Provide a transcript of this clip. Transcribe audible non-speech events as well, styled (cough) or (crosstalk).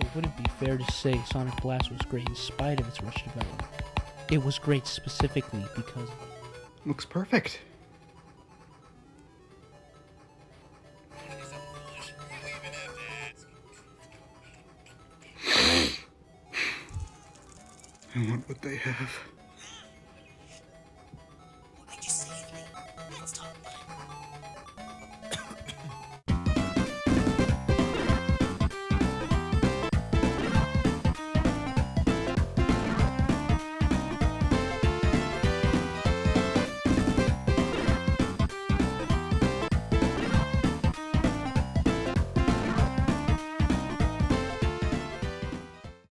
so would it be fair to say Sonic Blast was great in spite of its rushed development? It was great specifically because Looks perfect. (sighs) I want what they have.